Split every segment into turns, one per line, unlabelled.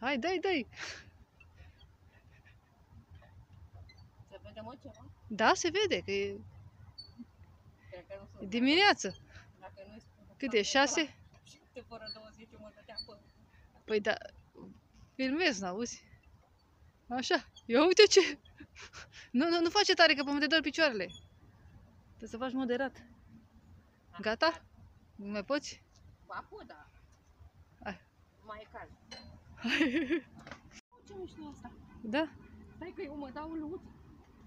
Hai, dai, dai.
Se vede mă ceva?
Da, se vede că e
Cred că nu
e
sunt.
dimineață.
Dacă nu
Cât e? Șase?
Șapte fără 20 mă dădea până.
Păi da, filmez, n-auzi? Așa. Ia uite ce... Nu, nu, nu face tare, că până te dor picioarele. Trebuie să faci moderat. Gata? Nu mai poți?
Ba, pot, da.
Hai.
Mai e cald. Ce mișto e asta?
Da?
Stai că eu mă dau luț.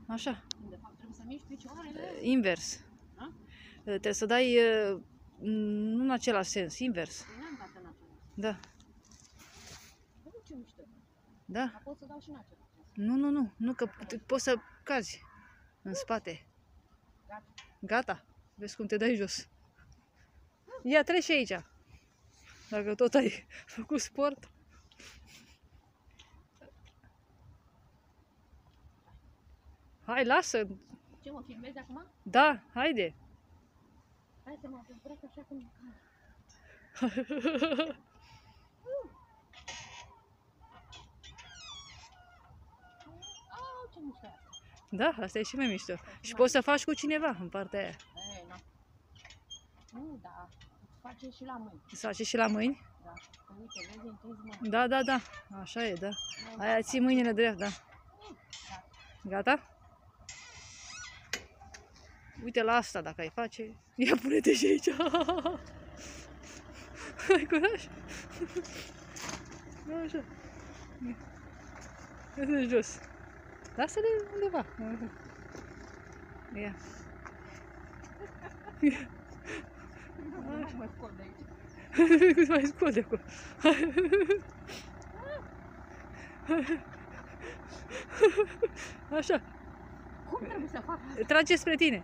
Așa.
De fapt trebuie să miști picioarele.
Invers.
Da?
Trebuie să dai... uh, Nu în același sens, invers.
Nu am dat în același.
Da.
Bă, ce mișto.
Da.
Dar pot să dau și în același.
Nu, nu, nu. Nu, că p- poți să cazi în spate.
Gata.
Gata. Vezi cum te dai jos. Ia, treci și aici. Dacă tot ai făcut sport. Hai, lasă.
Ce mă filmezi acum?
Da, haide.
Hai să mă dezbrac așa cum e cald. Au, ce mișto e asta.
Da, asta e și mai mișto. Și poți să faci cu cineva în partea aia.
Ei, nu. Nu, da. Îți face și la mâini.
Să faci și la mâini?
Da. Că uite, vezi, întinzi mâini.
Da, da, da. Așa e, da. Aia ții mâinile drept, da. Gata? Uite la asta dacă ai face. Ia pune-te și aici. Ai curaj? Așa. Ia jos. Lasă-le undeva. Ia.
Nu mă scot de aici.
Cât mai scot de acolo. Așa.
Cum trebuie să fac asta?
Trage spre tine.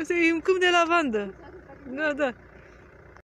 Asta e un câmp de lavandă. Da, da.